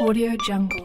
Audio Jungle.